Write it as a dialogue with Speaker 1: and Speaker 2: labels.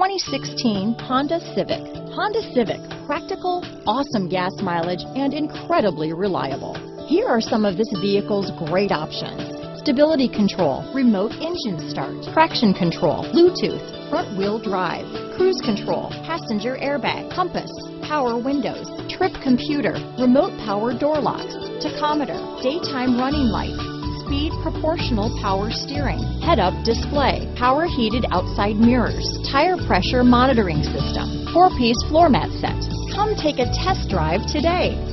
Speaker 1: 2016 Honda Civic. Honda Civic, practical, awesome gas mileage, and incredibly reliable. Here are some of this vehicle's great options. Stability control, remote engine start, traction control, Bluetooth, front wheel drive, cruise control, passenger airbag, compass, power windows, trip computer, remote power door locks, tachometer, daytime running lights, speed proportional power steering, head-up display, power heated outside mirrors, tire pressure monitoring system, four-piece floor mat set. Come take a test drive today.